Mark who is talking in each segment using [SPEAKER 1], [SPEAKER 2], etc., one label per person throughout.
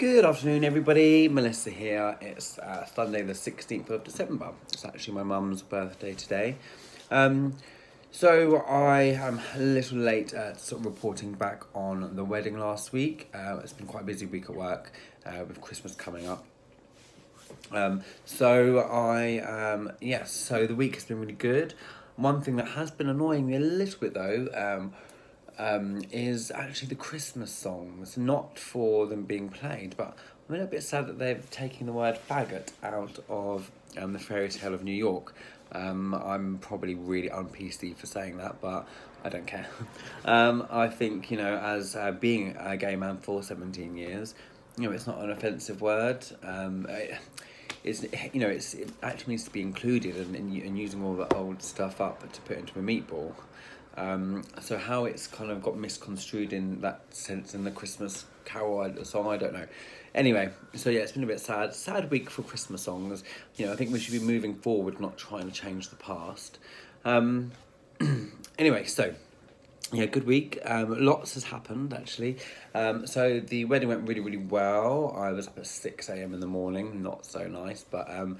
[SPEAKER 1] Good afternoon, everybody. Melissa here. It's uh, Sunday, the 16th of December. It's actually my mum's birthday today. Um, so I am a little late at sort of reporting back on the wedding last week. Uh, it's been quite a busy week at work uh, with Christmas coming up. Um, so I, um, yes, so the week has been really good. One thing that has been annoying me a little bit though, um, is actually the Christmas songs, not for them being played, but I'm a little bit sad that they're taking the word faggot out of um, the fairy tale of New York. Um, I'm probably really un PC for saying that, but I don't care. um, I think, you know, as uh, being a gay man for 17 years, you know, it's not an offensive word. Um, it, it's, you know, it's, it actually needs to be included and, and, and using all the old stuff up to put into a meatball. Um, so how it's kind of got misconstrued in that sense in the Christmas Carol song, I don't know. Anyway, so yeah, it's been a bit sad. Sad week for Christmas songs. You know, I think we should be moving forward, not trying to change the past. Um, anyway, so yeah, good week. Um, lots has happened actually. Um, so the wedding went really, really well. I was up at six a.m. in the morning. Not so nice, but um,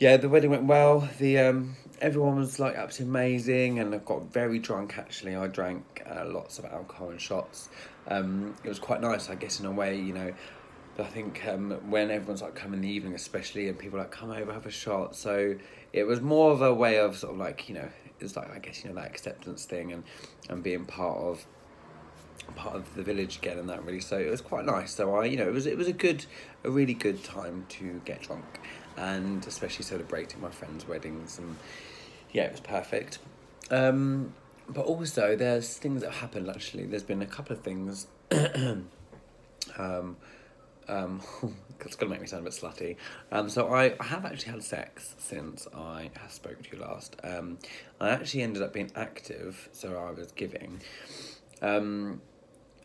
[SPEAKER 1] yeah, the wedding went well. The um, everyone was like absolutely amazing, and I got very drunk. Actually, I drank uh, lots of alcohol and shots. Um, it was quite nice, I guess, in a way. You know, I think um, when everyone's like come in the evening, especially, and people like come over have a shot. So it was more of a way of sort of like you know, it's like I guess you know that acceptance thing and and being part of part of the village again and that really so it was quite nice so i you know it was it was a good a really good time to get drunk and especially celebrating my friends' weddings and yeah, it was perfect. Um, but also, there's things that happened actually. There's been a couple of things. um, um, it's gonna make me sound a bit slutty. Um, so I, have actually had sex since I have spoken to you last. Um, I actually ended up being active, so I was giving. Um,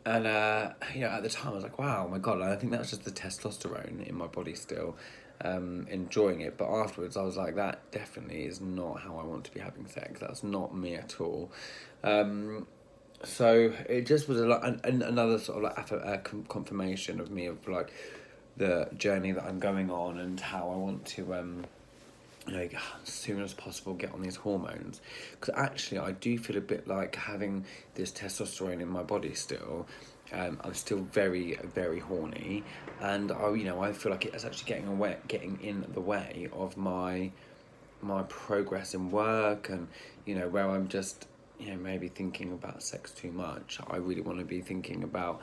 [SPEAKER 1] and uh, you know, at the time I was like, "Wow, oh my god!" I think that was just the testosterone in my body still, um, enjoying it. But afterwards, I was like, that definitely is not how I want to be having sex. That's not me at all. Um, so it just was a lot, an, another sort of like a confirmation of me of like the journey that I'm going on and how I want to, um, know, as soon as possible get on these hormones. Because actually, I do feel a bit like having this testosterone in my body still um, I'm still very, very horny, and I, you know, I feel like it's actually getting away, getting in the way of my, my progress in work, and you know, where I'm just, you know, maybe thinking about sex too much. I really want to be thinking about,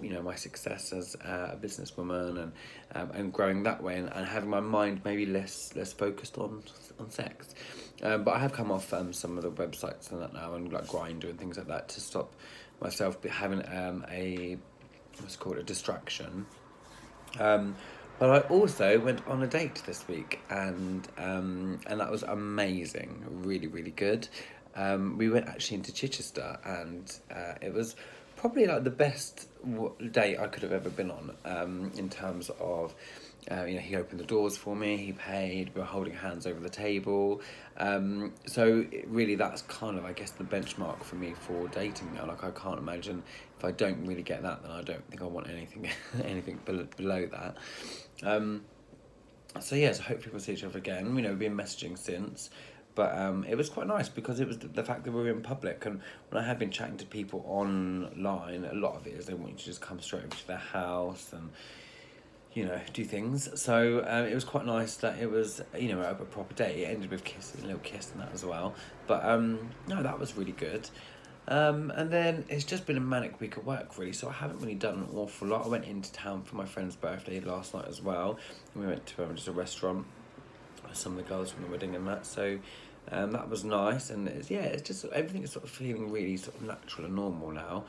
[SPEAKER 1] you know, my success as a businesswoman and um, and growing that way, and, and having my mind maybe less less focused on on sex. Um, but I have come off um, some of the websites and that now, and like Grindr and things like that to stop myself having um, a what's called a distraction. Um, but I also went on a date this week, and um, and that was amazing, really really good. Um, we went actually into Chichester, and uh, it was probably like the best date I could have ever been on um, in terms of uh, you know, he opened the doors for me, he paid, we were holding hands over the table. Um, so really that's kind of, I guess, the benchmark for me for dating now. Like I can't imagine if I don't really get that, then I don't think I want anything anything below that. Um, so yeah, so hopefully we'll see each other again. You know, we've been messaging since. But um, it was quite nice because it was the, the fact that we were in public. And when I have been chatting to people online, a lot of it is they want you to just come straight over to their house and you know, do things. So um, it was quite nice that it was, you know, a, proper day. It ended with kiss, a little kiss and that as well. But um, no, that was really good. Um, and then it's just been a manic week at work, really. So I haven't really done an awful lot. I went into town for my friend's birthday last night as well. We went to um, just a restaurant some of the girls from the wedding and that. So um, that was nice. And it's, yeah, it's just everything is sort of feeling really sort of natural and normal now.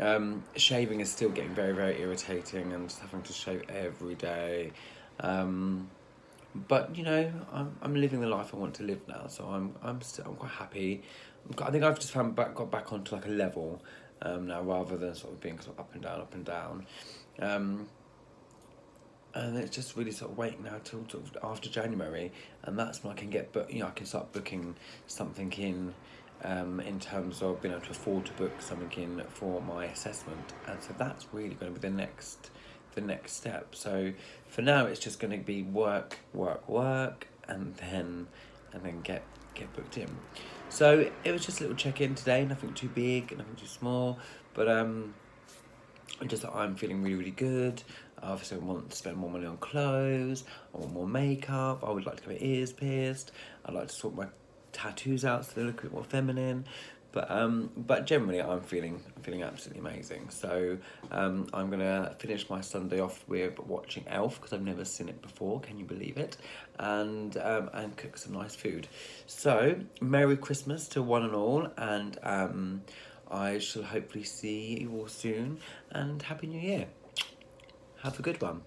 [SPEAKER 1] Um, shaving is still getting very, very irritating and having to shave every day. Um, but you know, I'm I'm living the life I want to live now, so I'm I'm still I'm quite happy. I think I've just found back got back onto like a level um, now, rather than sort of being sort of up and down, up and down. And it's just really sort of waiting now till, till after January, and that's when I can get, but you know, I can start booking something in um, in terms of being able to afford to book something in for my assessment. And so that's really going to be the next the next step. So for now, it's just going to be work, work, work, and then and then get get booked in. So it was just a little check in today. Nothing too big, nothing too small, but um, just that I'm feeling really really good. I Obviously, want to spend more money on clothes. I want more makeup. I would like to get my ears pierced. I'd like to sort my tattoos out so they look a bit more feminine. But um, but generally, I'm feeling feeling absolutely amazing. So um, I'm gonna finish my Sunday off with watching Elf because I've never seen it before. Can you believe it? And um, and cook some nice food. So Merry Christmas to one and all, and um, I shall hopefully see you all soon. And Happy New Year. Have a good one.